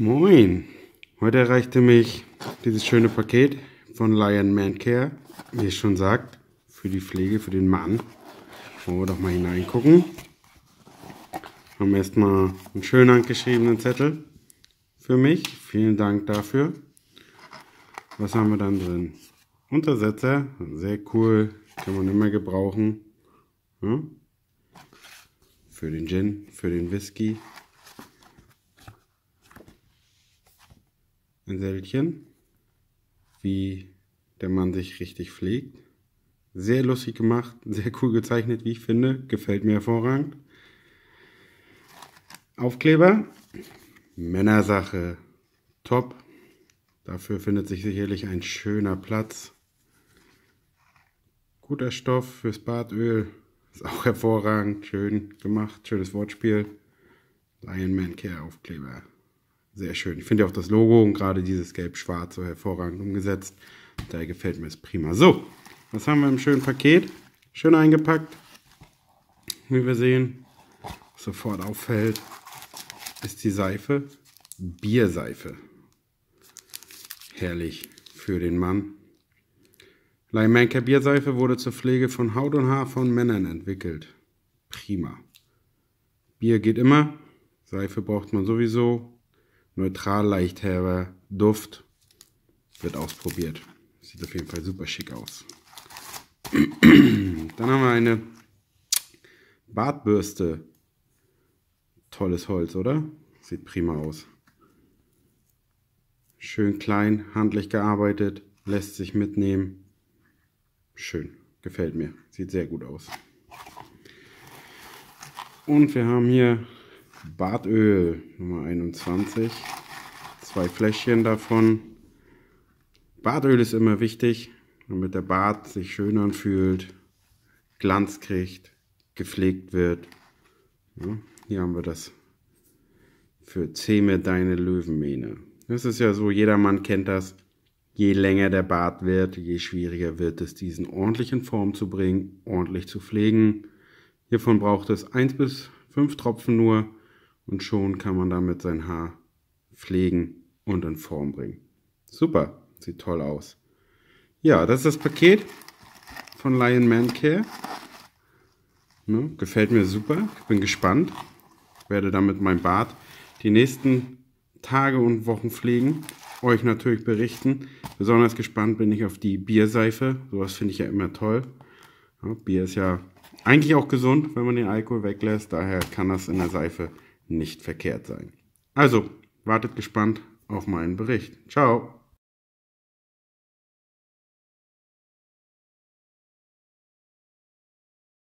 Moin! Heute erreichte mich dieses schöne Paket von Lion Man Care, wie es schon sagt, für die Pflege, für den Mann. Wollen wir doch mal hineingucken. Haben erstmal einen schön handgeschriebenen Zettel für mich. Vielen Dank dafür. Was haben wir dann drin? Untersetzer, sehr cool, kann man immer gebrauchen. Ja? Für den Gin, für den Whisky. Ein Sällchen, wie der Mann sich richtig pflegt. Sehr lustig gemacht, sehr cool gezeichnet, wie ich finde. Gefällt mir hervorragend. Aufkleber, Männersache, top. Dafür findet sich sicherlich ein schöner Platz. Guter Stoff fürs Badöl, ist auch hervorragend, schön gemacht, schönes Wortspiel. Lion Man Care Aufkleber. Sehr schön. Ich finde auch das Logo und gerade dieses Gelb-Schwarz so hervorragend umgesetzt. Daher gefällt mir es prima. So, was haben wir im schönen Paket? Schön eingepackt. Wie wir sehen, sofort auffällt, ist die Seife. Bierseife. Herrlich für den Mann. Leimanker Bierseife wurde zur Pflege von Haut und Haar von Männern entwickelt. Prima. Bier geht immer. Seife braucht man sowieso neutral, leicht herber Duft. Wird ausprobiert. Sieht auf jeden Fall super schick aus. Dann haben wir eine Bartbürste. Tolles Holz, oder? Sieht prima aus. Schön klein, handlich gearbeitet, lässt sich mitnehmen. Schön, gefällt mir. Sieht sehr gut aus. Und wir haben hier Bartöl Nummer 21. Zwei Fläschchen davon. Bartöl ist immer wichtig, damit der Bart sich schön anfühlt, Glanz kriegt, gepflegt wird. Ja, hier haben wir das für Zähme deine Löwenmähne. Das ist ja so, jeder Mann kennt das. Je länger der Bart wird, je schwieriger wird es, diesen ordentlich in Form zu bringen, ordentlich zu pflegen. Hiervon braucht es 1 bis 5 Tropfen nur und schon kann man damit sein Haar pflegen und in Form bringen. Super, sieht toll aus. Ja, das ist das Paket von Lion Man Care. Ne, gefällt mir super. Ich bin gespannt. Werde damit mein Bart die nächsten Tage und Wochen pflegen. Euch natürlich berichten. Besonders gespannt bin ich auf die Bierseife. Sowas finde ich ja immer toll. Ja, Bier ist ja eigentlich auch gesund, wenn man den Alkohol weglässt. Daher kann das in der Seife nicht verkehrt sein. Also, wartet gespannt auf meinen Bericht. Ciao!